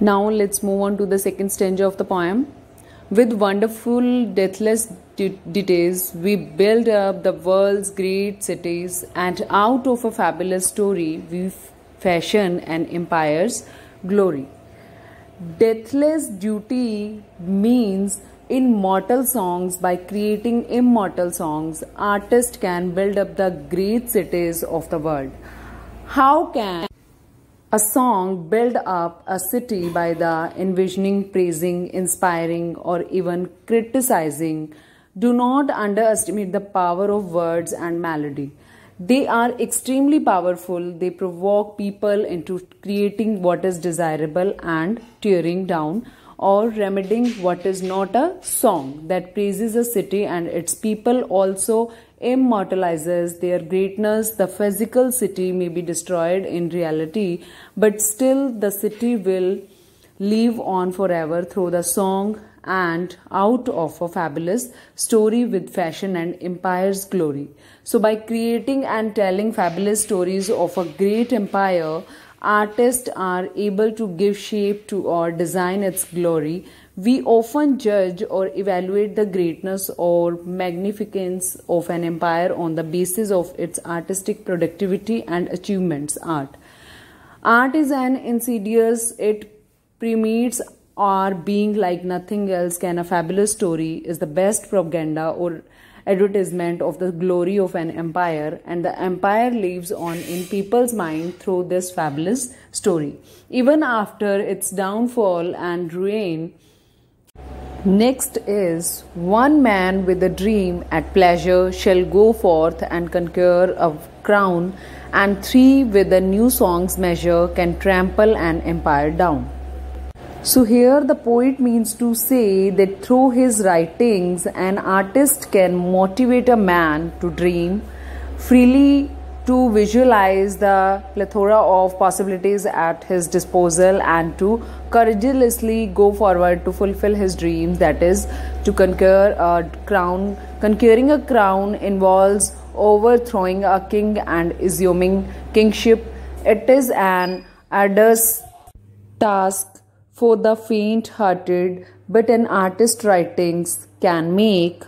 Now let's move on to the second stanza of the poem. With wonderful, deathless de- details, we build up the world's great cities, and out of a fabulous story, we f- fashion an empire's glory. Deathless duty means in mortal songs by creating immortal songs artists can build up the great cities of the world how can a song build up a city by the envisioning praising inspiring or even criticizing do not underestimate the power of words and melody. They are extremely powerful. They provoke people into creating what is desirable and tearing down or remedying what is not a song that praises a city and its people also immortalizes their greatness. The physical city may be destroyed in reality but still the city will live on forever through the song and out of a fabulous story with fashion and empire's glory. So by creating and telling fabulous stories of a great empire artists are able to give shape to or design its glory, we often judge or evaluate the greatness or magnificence of an empire on the basis of its artistic productivity and achievements. Art. Art is an insidious, it permeates our being like nothing else can. A fabulous story is the best propaganda or advertisement of the glory of an empire, and the empire lives on in people's mind through this fabulous story. Even after its downfall and ruin, Next is one man with a dream at pleasure shall go forth and conquer a crown, and three with a new song's measure can trample an empire down. So, here the poet means to say that through his writings, an artist can motivate a man to dream freely, to visualize the plethora of possibilities at his disposal, and to courageously go forward to fulfill his dreams that is, to conquer a uh, crown. Conquering a crown involves overthrowing a king and assuming kingship. It is an arduous task for the faint hearted, but an artist's writings can make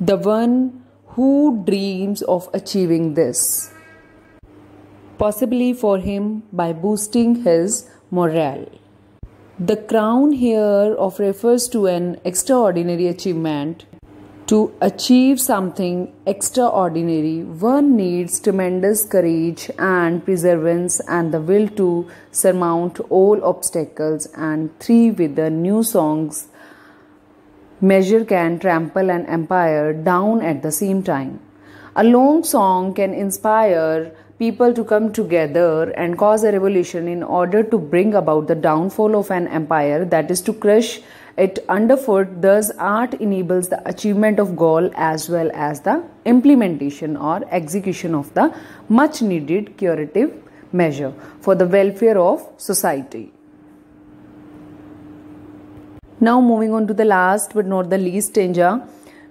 the one who dreams of achieving this. Possibly for him by boosting his morale. The crown here of refers to an extraordinary achievement to achieve something extraordinary, one needs tremendous courage and perseverance and the will to surmount all obstacles. And three, with the new songs, measure can trample an empire down at the same time. A long song can inspire people to come together and cause a revolution in order to bring about the downfall of an empire, that is, to crush it underfoot thus art enables the achievement of goal as well as the implementation or execution of the much needed curative measure for the welfare of society now moving on to the last but not the least danger.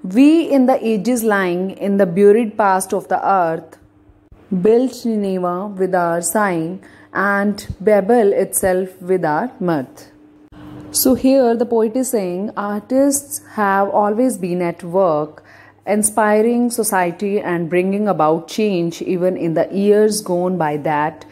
we in the ages lying in the buried past of the earth built Nineveh with our sighing and Babel itself with our mirth. So, here the poet is saying artists have always been at work inspiring society and bringing about change even in the years gone by that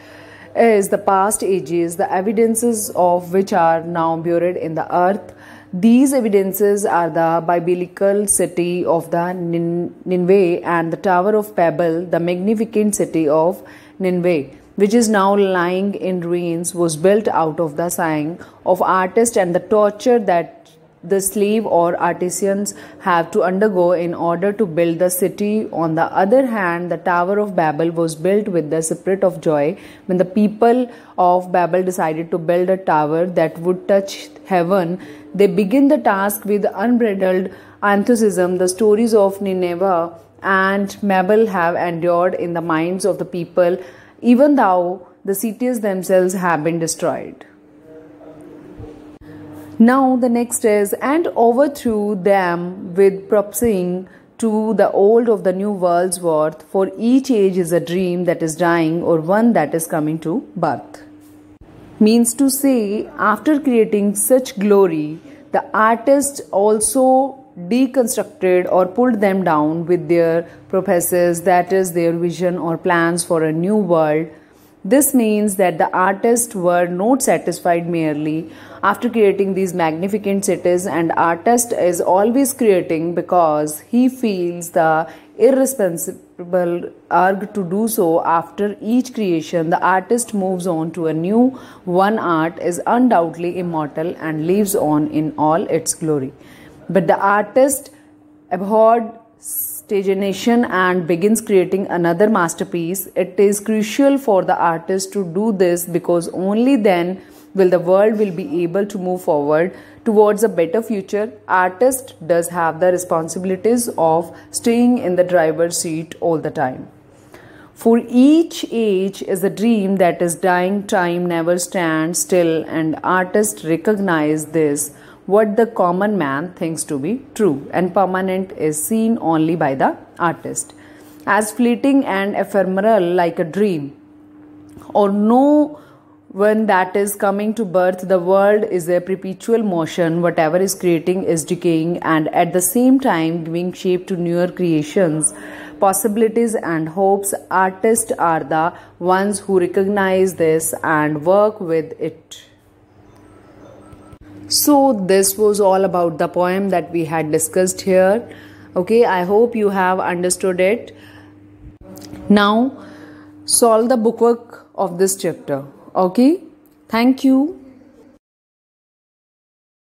is the past ages the evidences of which are now buried in the earth. These evidences are the biblical city of the Nineveh and the Tower of Babel, the magnificent city of Nineveh which is now lying in ruins, was built out of the sighing of artists and the torture that the slave or artisans have to undergo in order to build the city. On the other hand, the Tower of Babel was built with the spirit of joy when the people of Babel decided to build a tower that would touch heaven. They begin the task with unbridled enthusiasm. The stories of Nineveh and Babel have endured in the minds of the people even though the cities themselves have been destroyed. Now, the next is, and overthrew them with prophesying to the old of the new world's worth, for each age is a dream that is dying or one that is coming to birth. means to say after creating such glory the artist also deconstructed or pulled them down with their purposes that is their vision or plans for a new world this means that the artists were not satisfied merely after creating these magnificent cities and artist is always creating because he feels the irresponsible urge to do so. After each creation the artist moves on to a new. One art is undoubtedly immortal and lives on in all its glory. But the artist abhorred stagnation and begins creating another masterpiece, it is crucial for the artist to do this because only then will the world will be able to move forward towards a better future. Artist does have the responsibilities of staying in the driver's seat all the time. For each age is a dream that is dying, time never stands still, and artists recognize this what the common man thinks to be true and permanent is seen only by the artist. As fleeting and ephemeral like a dream or no when that is coming to birth the world is a perpetual motion. Whatever is creating is decaying and at the same time giving shape to newer creations. Possibilities and hopes. Artists are the ones who recognize this and work with it so, this was all about the poem that we had discussed here. Okay, I hope you have understood it. Now, solve the bookwork of this chapter. Okay, thank you.